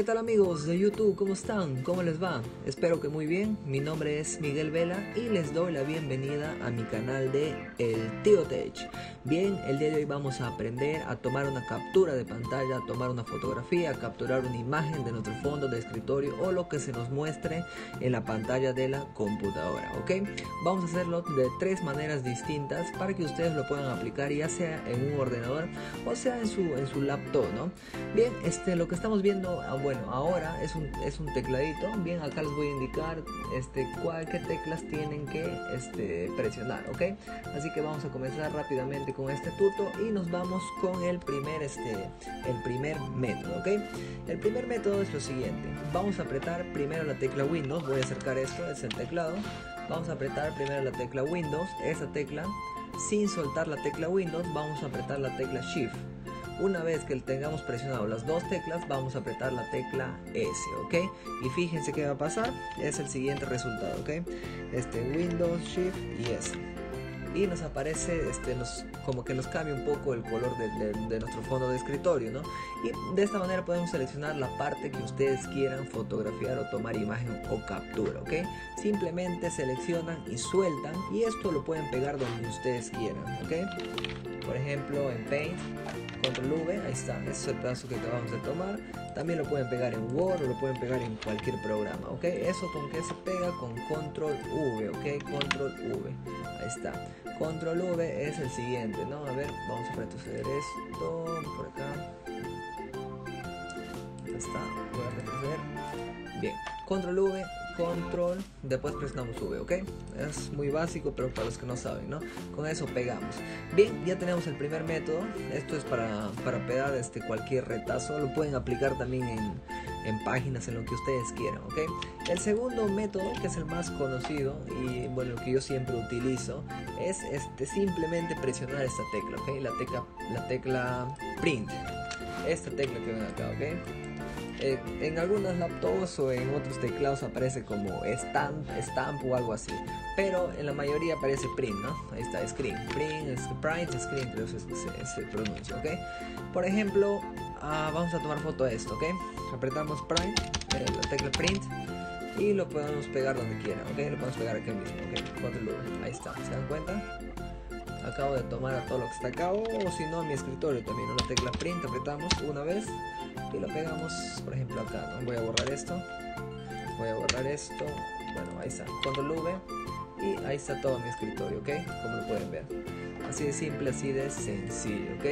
¿Qué tal amigos de YouTube? ¿Cómo están? ¿Cómo les va? Espero que muy bien. Mi nombre es Miguel Vela y les doy la bienvenida a mi canal de El Tío Tech. Bien, el día de hoy vamos a aprender a tomar una captura de pantalla, a tomar una fotografía, a capturar una imagen de nuestro fondo de escritorio o lo que se nos muestre en la pantalla de la computadora, ¿ok? Vamos a hacerlo de tres maneras distintas para que ustedes lo puedan aplicar ya sea en un ordenador o sea en su, en su laptop, ¿no? Bien, este, lo que estamos viendo bueno, ahora es un, es un tecladito. Bien, acá les voy a indicar este, cuál, qué teclas tienen que este, presionar, ¿ok? Así que vamos a comenzar rápidamente con este tuto y nos vamos con el primer, este, el primer método, ¿ok? El primer método es lo siguiente. Vamos a apretar primero la tecla Windows. Voy a acercar esto, es el teclado. Vamos a apretar primero la tecla Windows, esa tecla. Sin soltar la tecla Windows, vamos a apretar la tecla Shift. Una vez que tengamos presionado las dos teclas, vamos a apretar la tecla S, ¿ok? Y fíjense qué va a pasar, es el siguiente resultado, ¿ok? Este Windows, Shift y S. Y nos aparece, este, como que nos cambia un poco el color de, de, nuestro fondo de escritorio, ¿no? Y de esta manera podemos seleccionar la parte que ustedes quieran fotografiar o tomar imagen o captura, ¿ok? Simplemente seleccionan y sueltan y esto lo pueden pegar donde ustedes quieran, ¿ok? Por ejemplo, en Paint control V, ahí está, ese es el pedazo que acabamos de tomar. También lo pueden pegar en Word o lo pueden pegar en cualquier programa, ¿ok? Eso con que se pega con control V, ¿ok? Control V, ahí está. Control V es el siguiente, ¿no? A ver, vamos a retroceder esto por acá. Ahí está, voy a retroceder. Bien, control V control, después presionamos V, ¿ok? Es muy básico, pero para los que no saben, ¿no? Con eso pegamos. Bien, ya tenemos el primer método. Esto es para, para pegar este, cualquier retazo. Lo pueden aplicar también en, en páginas, en lo que ustedes quieran, ¿ok? El segundo método, que es el más conocido y bueno, el que yo siempre utilizo, es este, simplemente presionar esta tecla, ¿ok? La tecla, la tecla print. Esta tecla que ven acá, ¿ok? Eh, en algunas laptops o en otros teclados aparece como stamp, stamp o algo así. Pero en la mayoría aparece print, ¿no? Ahí está, screen. Print, print, screen, pero se, se, pronuncia, ¿ok? Por ejemplo, ah, vamos a tomar foto de esto, ¿ok? Apretamos print, eh, la tecla print y lo podemos pegar donde quieran, ¿ok? Lo podemos pegar aquí mismo, ¿ok? Ahí está, ¿se dan cuenta? Acabo de tomar a todo lo que está acá. O si no a mi escritorio también una tecla print apretamos una vez y lo pegamos por ejemplo acá voy a borrar esto voy a borrar esto bueno ahí está control V y ahí está todo mi escritorio ok como lo pueden ver. Así de simple así de sencillo ok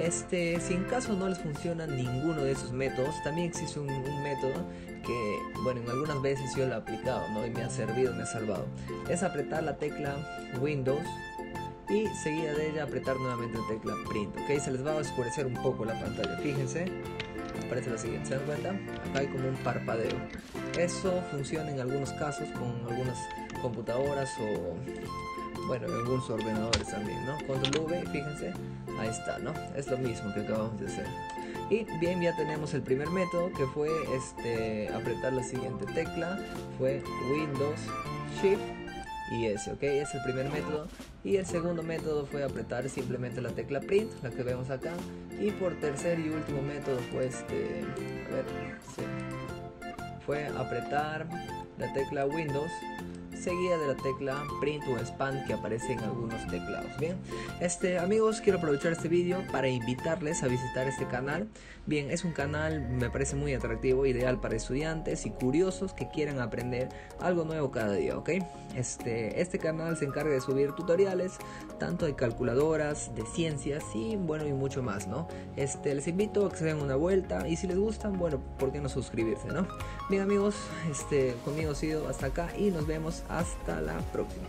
este si en caso no les funciona ninguno de esos métodos también existe un, un método que bueno en algunas veces yo lo he aplicado ¿no? y me ha servido me ha salvado. Es apretar la tecla Windows y seguida de ella apretar nuevamente la tecla print ok se les va a oscurecer un poco la pantalla fíjense. Aparece la siguiente se dan cuenta acá hay como un parpadeo. Eso funciona en algunos casos con algunas computadoras o bueno en algunos ordenadores también no control V fíjense ahí está no es lo mismo que acabamos de hacer. Y bien ya tenemos el primer método que fue este apretar la siguiente tecla fue Windows Shift y ese, ok, es el primer método. Y el segundo método fue apretar simplemente la tecla print, la que vemos acá. Y por tercer y último método fue este, a ver, fue apretar la tecla Windows seguida de la tecla print o expand que aparece en algunos teclados. Bien, este amigos, quiero aprovechar este vídeo para invitarles a visitar este canal. Bien, es un canal me parece muy atractivo, ideal para estudiantes y curiosos que quieran aprender algo nuevo cada día, ¿ok? Este, este canal se encarga de subir tutoriales tanto de calculadoras, de ciencias y bueno y mucho más, ¿no? Este, les invito a que se den una vuelta y si les gustan, bueno, ¿por qué no suscribirse, no? Bien amigos, este, conmigo ha sido hasta acá y nos vemos hasta la próxima.